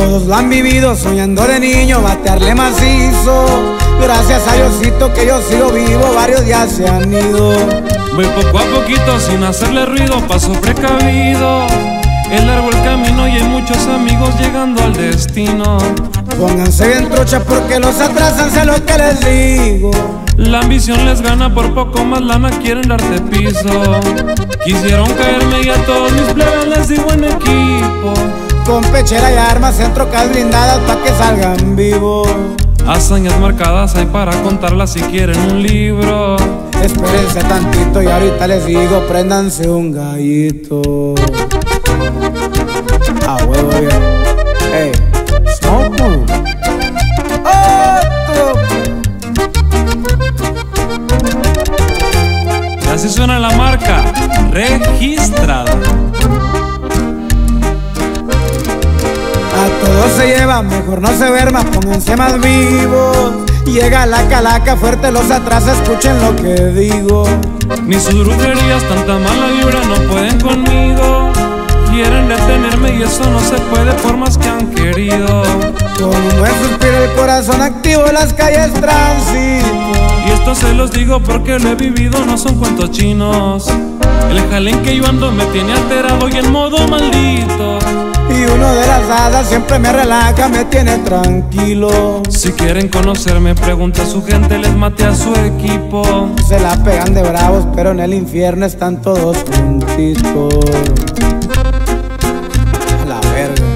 Todos lo han vivido soñando de niño, batearle macizo. Gracias a Diosito que yo sigo vivo, varios ya se han ido. Voy poco a poquito sin hacerle ruido, paso precavido. Es largo el camino y hay muchos amigos llegando al destino. Pónganse bien truchas porque los atrasan, sé lo que les digo. La ambición les gana por poco más lana, quieren darte piso. Quisieron caerme y a todos mis plebes les digo en equipo. Con pechera y armas en trocas blindadas pa' que salgan vivos. Hazañas marcadas hay para contarlas si quieren un libro. Espérense tantito y ahorita les digo, préndanse un gallito. A huevo bien. Ey, smoke. Así suena la marca registrada. Se lleva, mejor no se verma, pónganse más vivos. Llega la calaca fuerte, los atrasa, escuchen lo que digo. Ni sus brujerías, tanta mala vibra no pueden conmigo. Quieren detenerme y eso no se puede por más que han querido. Con un buen suspiro el corazón activo, las calles tránsito. Y esto se los digo porque lo he vivido, no son cuentos chinos. El jalen que yo ando me tiene alterado y en modo maldito tono de las hadas siempre me relaja, me tiene tranquilo. Si quieren conocerme, pregunta a su gente, les maté a su equipo. Se la pegan de bravos, pero en el infierno están todos juntitos. La verga.